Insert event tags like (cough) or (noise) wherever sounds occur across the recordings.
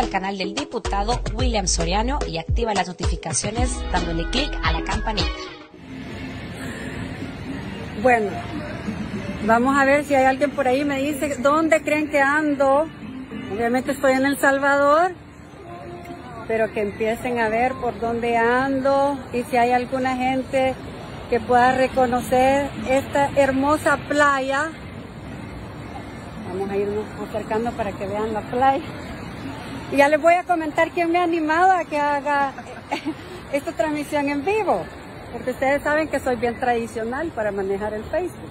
al canal del diputado William Soriano y activa las notificaciones dándole clic a la campanita. Bueno, vamos a ver si hay alguien por ahí me dice dónde creen que ando. Obviamente estoy en El Salvador, pero que empiecen a ver por dónde ando y si hay alguna gente que pueda reconocer esta hermosa playa. Vamos a irnos acercando para que vean la playa. Y ya les voy a comentar quién me ha animado a que haga (laughs) esta transmisión en vivo, porque ustedes saben que soy bien tradicional para manejar el Facebook.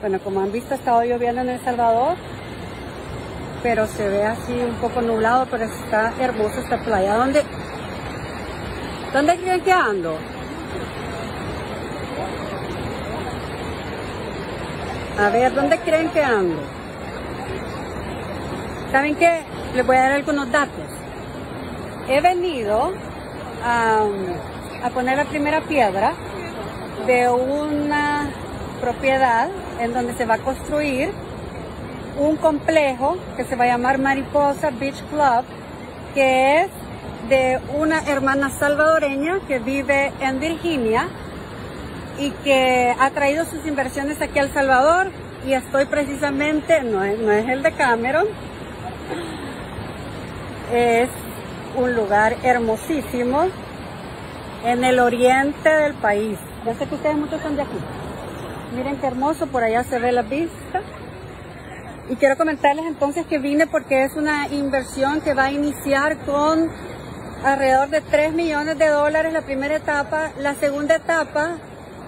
Bueno, como han visto, ha estado lloviendo en El Salvador, pero se ve así un poco nublado, pero está hermosa esta playa. ¿Dónde, dónde creen que ando? A ver, ¿dónde creen que ando? ¿Saben qué? Les voy a dar algunos datos. He venido a, poner la primera piedra de una propiedad en donde se va a construir un complejo que se va a llamar Mariposa Beach Club, que es de una hermana salvadoreña que vive en Virginia y que ha traído sus inversiones aquí a El Salvador y estoy precisamente, no es el de Cameron, es un lugar hermosísimo en el oriente del país. Ya sé que ustedes muchos son de aquí. Miren qué hermoso, por allá se ve la vista. Y quiero comentarles entonces que vine porque es una inversión que va a iniciar con alrededor de 3 millones de dólares la primera etapa. La segunda etapa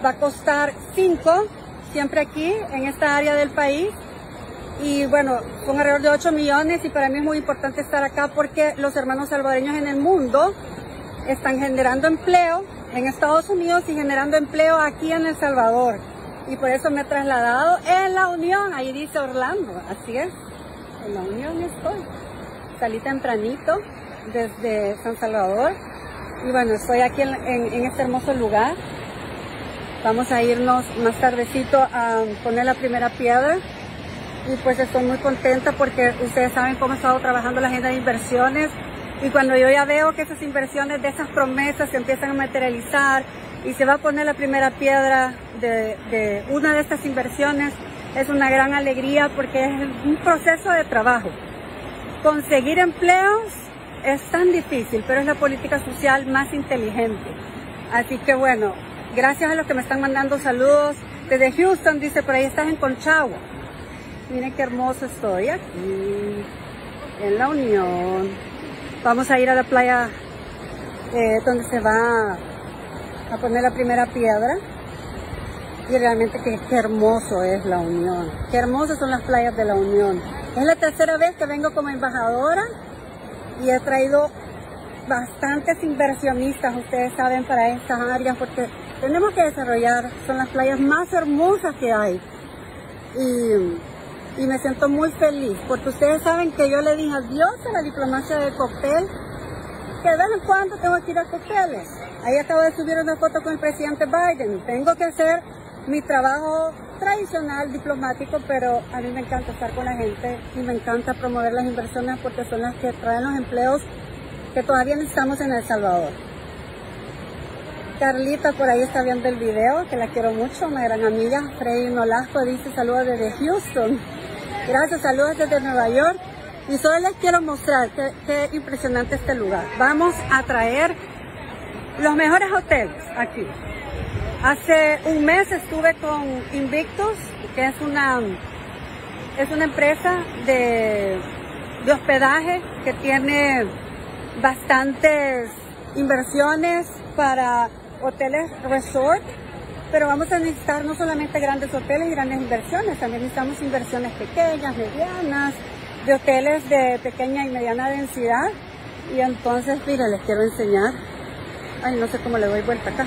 va a costar 5, siempre aquí, en esta área del país. Y bueno, son alrededor de 8 millones y para mí es muy importante estar acá porque los hermanos salvadoreños en el mundo están generando empleo en Estados Unidos y generando empleo aquí en El Salvador. Y por eso me he trasladado en la Unión, ahí dice Orlando, así es, en la Unión estoy. Salí tempranito desde San Salvador y bueno, estoy aquí en, en, este hermoso lugar. Vamos a irnos más tardecito a poner la primera piedra y pues estoy muy contenta porque ustedes saben cómo he estado trabajando la agenda de inversiones y cuando yo ya veo que esas inversiones de esas promesas se empiezan a materializar y se va a poner la primera piedra de, de una de estas inversiones, es una gran alegría porque es un proceso de trabajo. Conseguir empleos es tan difícil, pero es la política social más inteligente. Así que bueno, gracias a los que me están mandando saludos desde Houston, dice por ahí estás en Conchagua. Miren qué hermoso estoy aquí, en la Unión. Vamos a ir a la playa eh, donde se va a poner la primera piedra. Y realmente qué, qué, hermoso es la Unión. Qué hermosas son las playas de la Unión. Es la tercera vez que vengo como embajadora y he traído bastantes inversionistas, ustedes saben, para estas áreas porque tenemos que desarrollar. Son las playas más hermosas que hay. Y, y me siento muy feliz porque ustedes saben que yo le dije adiós a la diplomacia del cóctel, que de vez en cuando tengo que ir a cócteles. Ahí acabo de subir una foto con el presidente Biden. Tengo que hacer mi trabajo tradicional diplomático, pero a mí me encanta estar con la gente y me encanta promover las inversiones porque son las que traen los empleos que todavía necesitamos en El Salvador. Carlita por ahí está viendo el video, que la quiero mucho, una gran amiga. Freddy Nolasco dice saludos desde Houston. Gracias, saludos desde Nueva York. Y solo les quiero mostrar qué, impresionante este lugar. Vamos a traer los mejores hoteles aquí. Hace un mes estuve con Invictus, que es una, es una empresa de, de hospedaje que tiene bastantes inversiones para hoteles resort, pero vamos a necesitar no solamente grandes hoteles y grandes inversiones, también necesitamos inversiones pequeñas, medianas, de hoteles de pequeña y mediana densidad. Y entonces, mira, les quiero enseñar. Ay, no sé cómo le doy vuelta acá.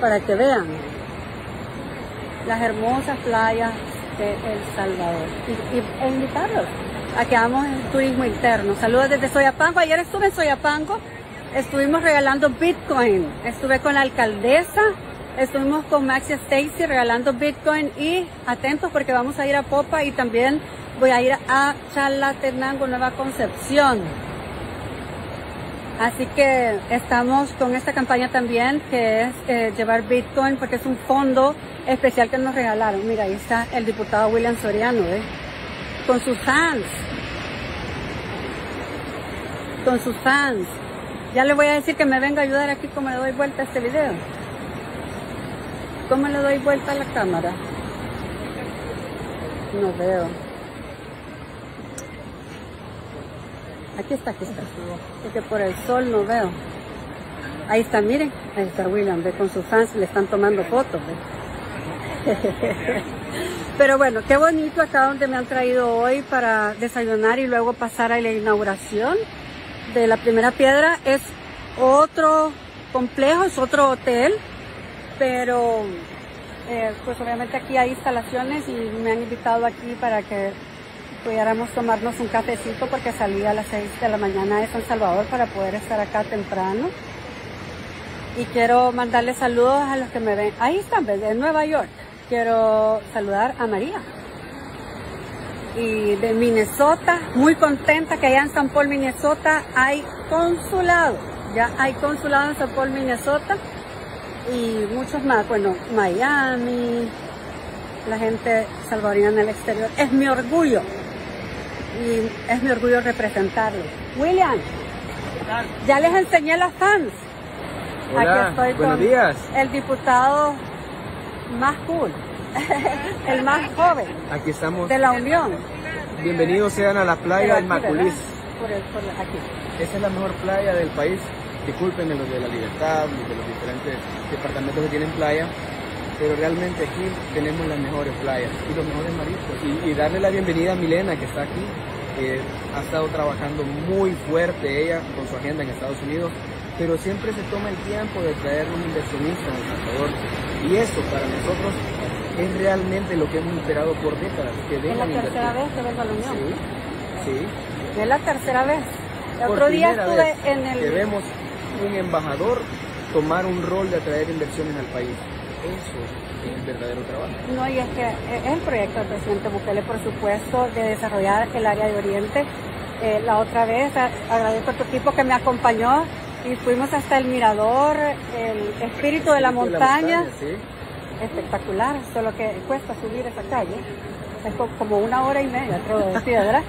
Para que vean las hermosas playas de El Salvador. Y, e invitarlos a que hagamos turismo interno. Saludos desde Soyapango. Ayer estuve en Soyapango. Estuvimos regalando Bitcoin. Estuve con la alcaldesa. Estuvimos con Maxi Stacy regalando Bitcoin y atentos porque vamos a ir a Popa y también voy a ir a Chalatenango, Nueva Concepción. Así que estamos con esta campaña también que es eh, llevar Bitcoin porque es un fondo especial que nos regalaron. Mira, ahí está el diputado William Soriano, ¿eh? Con sus fans. Con sus fans. Ya le voy a decir que me venga a ayudar aquí como le doy vuelta a este video. ¿Cómo le doy vuelta a la cámara? No veo. Aquí está, aquí está. Porque por el sol no veo. Ahí está, miren. Ahí está William, ve con sus fans, le están tomando fotos. (laughs) Pero bueno, qué bonito acá donde me han traído hoy para desayunar y luego pasar a la inauguración de la primera piedra. Es otro complejo, es otro hotel, pero eh, pues obviamente aquí hay instalaciones y me han invitado aquí para que pudiéramos tomarnos un cafecito porque salí a las 6 de la mañana de San Salvador para poder estar acá temprano. Y quiero mandarle saludos a los que me ven. Ahí están, de Nueva York. Quiero saludar a María. Y de Minnesota, muy contenta que allá en San Paul, Minnesota, hay consulado. Ya hay consulado en San Paul, Minnesota. Y muchos más. Bueno, Miami, la gente salvadoreña en el exterior. Es mi orgullo y es mi orgullo representarlo. William, ya les enseñé las fans. Hola, Aquí estoy con días. el diputado más cool, (laughs) el más joven Aquí estamos. de la Unión. Bienvenidos sean a la playa del Maculís. ¿verdad? Por el- por el- aquí. Esta es la mejor playa del país. Disculpen los de la Libertad, los de los diferentes departamentos que tienen playa, pero realmente aquí tenemos las mejores playas y los mejores mariscos. Y, y darle la bienvenida a Milena que está aquí, que ha estado trabajando muy fuerte ella con su agenda en Estados Unidos, pero siempre se toma el tiempo de traer un inversionista en El Salvador. Y eso para nosotros es realmente lo que hemos esperado por décadas, que Es la invertir. tercera vez que vengo a la Unión. Sí, sí. Es la tercera vez. El Por otro día estuve vez en que el... vemos un embajador tomar un rol de atraer inversiones al país. Eso es el verdadero trabajo. No, y es que es el proyecto del presidente Bukele, por supuesto, de desarrollar el área de Oriente. Eh, la otra vez agradezco a tu equipo que me acompañó y fuimos hasta el mirador, el espíritu de la de montaña. sí. Espectacular, solo que cuesta subir esa calle. Es co- como una hora y media, creo, piedra.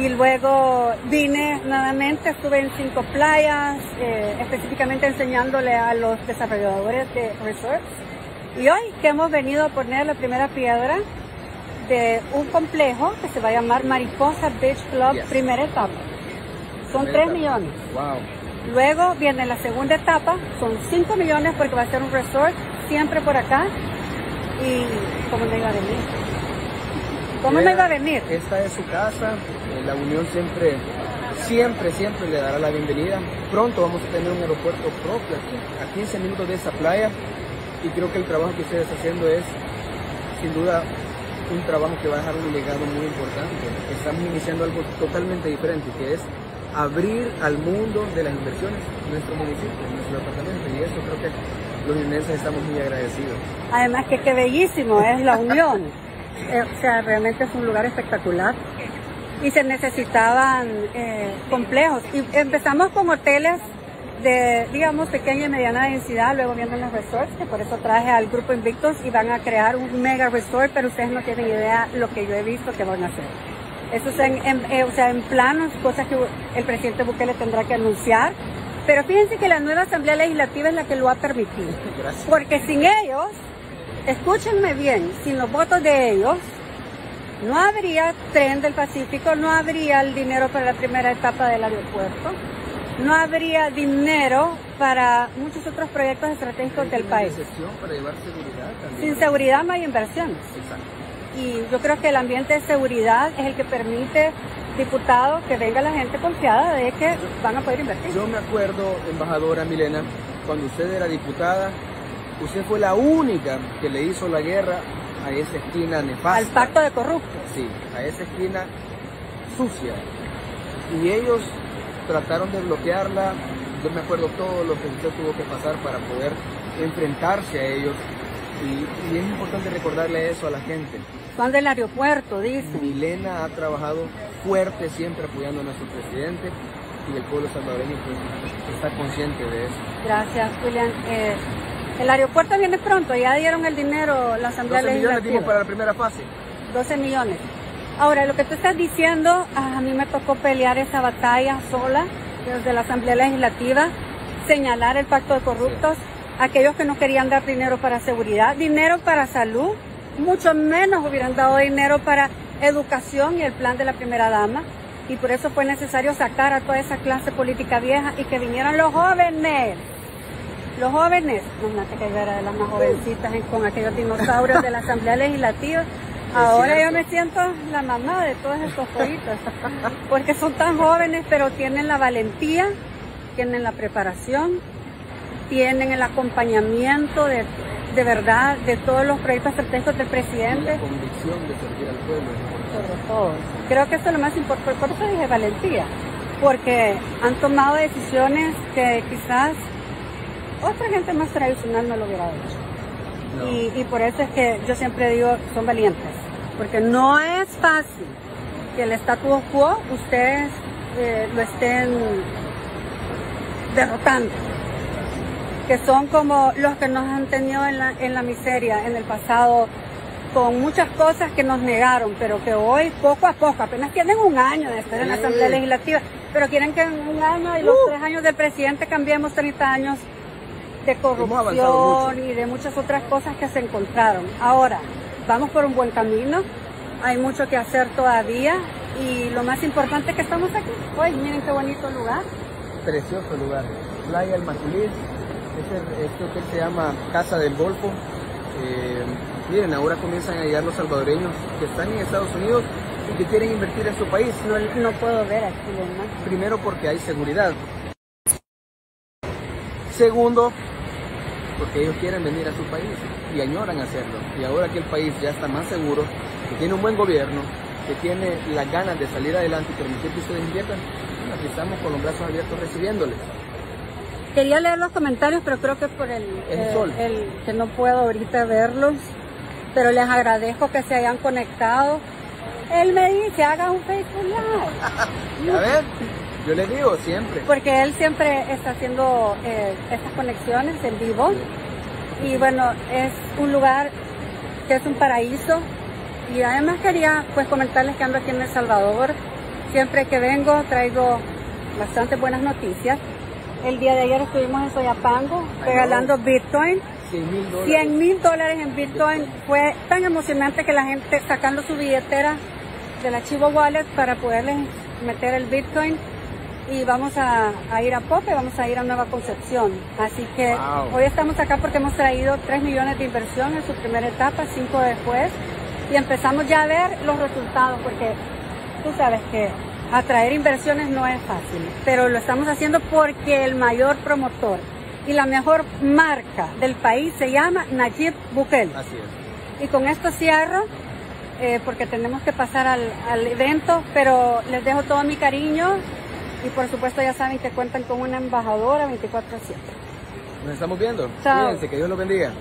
Y luego vine nuevamente, estuve en cinco playas, eh, específicamente enseñándole a los desarrolladores de resorts. Y hoy que hemos venido a poner la primera piedra de un complejo que se va a llamar Mariposa Beach Club, Yes. primera etapa. Son Primera 3 etapa. millones. Wow. Luego viene la segunda etapa, son 5 millones porque va a ser un resort siempre por acá. ¿Y cómo no iba a venir? ¿Cómo no Ella- iba a venir? Esta es su casa. Eh, La Unión siempre, siempre, siempre le dará la bienvenida. Pronto vamos a tener un aeropuerto propio aquí, a 15 minutos de esa playa. Y creo que el trabajo que ustedes haciendo es, sin duda, un trabajo que va a dejar un legado muy importante. Estamos iniciando algo totalmente diferente, que es abrir al mundo de las inversiones nuestro municipio, nuestro departamento. Y eso creo que los unionenses estamos muy agradecidos. Además que qué bellísimo es la unión. (laughs) Eh, o sea, realmente es un lugar espectacular. Y se necesitaban eh, complejos. Y empezamos con hoteles de, digamos, pequeña y mediana densidad, luego vienen los resorts, que por eso traje al grupo Invictus y van a crear un mega resort, pero ustedes no tienen idea lo que yo he visto que van a hacer. Eso es en, en- eh, o sea, en planos, cosas que el presidente Bukele tendrá que anunciar. Pero fíjense que la nueva Asamblea Legislativa es la que lo ha permitido. Gracias. Porque sin ellos, escúchenme bien, sin los votos de ellos, no habría tren del Pacífico, no habría el dinero para la primera etapa del aeropuerto, no habría dinero para muchos otros proyectos estratégicos del país. excepción para llevar seguridad también. Sin seguridad no hay. Exacto. Y yo creo que el ambiente de seguridad es el que permite, diputados, que venga la gente confiada de que van a poder invertir. Yo me acuerdo, embajadora Milena, cuando usted era diputada, usted fue la única que le hizo la guerra a esa esquina nefasta. Al pacto de corruptos. Sí, a esa esquina sucia. Y ellos trataron de bloquearla. Yo me acuerdo todo lo que usted tuvo que pasar para poder enfrentarse a ellos. Y, y es importante recordarle eso a la gente. Son del aeropuerto, dicen. Milena ha trabajado fuerte siempre apoyando a nuestro presidente y el pueblo salvadoreño pues, está consciente de eso. Gracias, William. Eh, el aeropuerto viene pronto, ya dieron el dinero la Asamblea 12 millones dimos para la primera fase. 12 millones. Ahora, lo que tú estás diciendo, ah, a mí me tocó pelear esa batalla sola desde la Asamblea Legislativa, señalar el pacto de corruptos, aquellos que no querían dar dinero para seguridad, dinero para salud, mucho menos hubieran dado dinero para educación y el plan de la primera dama. Y por eso fue necesario sacar a toda esa clase política vieja y que vinieran los jóvenes. Los jóvenes, no me hace que era de las más jovencitas en- con aquellos dinosaurios de la Asamblea Legislativa. (laughs) Ahora yo me siento la mamá de todos estos pollitos, porque son tan jóvenes, pero tienen la valentía, tienen la preparación, tienen el acompañamiento de, de verdad de todos los proyectos estratégicos del presidente la convicción de servir al pueblo. sobre todo. Creo que eso es lo más importante, por eso dije valentía, porque han tomado decisiones que quizás otra gente más tradicional no lo hubiera hecho. No. Y, y por eso es que yo siempre digo, son valientes, porque no es fácil que el status quo ustedes eh, lo estén derrotando, que son como los que nos han tenido en la, en la miseria en el pasado, con muchas cosas que nos negaron, pero que hoy poco a poco, apenas tienen un año de estar en la. Asamblea Legislativa, pero quieren que en un año y los Uh. tres años del presidente cambiemos 30 años de corrupción y de muchas otras cosas que se encontraron. Ahora, vamos por un buen camino, hay mucho que hacer todavía y lo más importante es que estamos aquí. Hoy, miren qué bonito lugar. Precioso lugar. Playa El Maculí. Este, este hotel se llama Casa del Golfo. Eh, miren, ahora comienzan a llegar los salvadoreños que están en Estados Unidos y que quieren invertir en su país. No, no puedo ver aquí, ¿no? Primero porque hay seguridad. Segundo, porque ellos quieren venir a su país y añoran hacerlo. Y ahora que el país ya está más seguro, que tiene un buen gobierno, que tiene las ganas de salir adelante y permitir que ustedes inviertan, aquí estamos con los brazos abiertos recibiéndoles. Quería leer los comentarios, pero creo que por el, El eh, sol. el- que no puedo ahorita verlos. Pero les agradezco que se hayan conectado. Él me dice, haga un Facebook Live. (laughs) A ver, yo les digo siempre. Porque él siempre está haciendo eh, estas conexiones en vivo. Y bueno, es un lugar que es un paraíso. Y además quería pues comentarles que ando aquí en El Salvador. Siempre que vengo traigo bastante buenas noticias. El día de ayer estuvimos en Soyapango regalando Bitcoin. 100 mil dólares. 100 mil dólares en Bitcoin. Fue tan emocionante que la gente sacando su billetera del archivo wallet para poderles meter el Bitcoin. Y vamos a, a ir a Pope, vamos a ir a Nueva Concepción. Así que Wow. hoy estamos acá porque hemos traído 3 millones de inversión en su primera etapa, 5 después. Y empezamos ya a ver los resultados porque tú sabes que atraer inversiones no es fácil, pero lo estamos haciendo porque el mayor promotor y la mejor marca del país se llama Nayib Bukele. Así es. Y con esto cierro, eh, porque tenemos que pasar al, al evento, pero les dejo todo mi cariño y por supuesto ya saben que cuentan con una embajadora 24/7. Nos estamos viendo. Chao. Cuídense, que Dios los bendiga.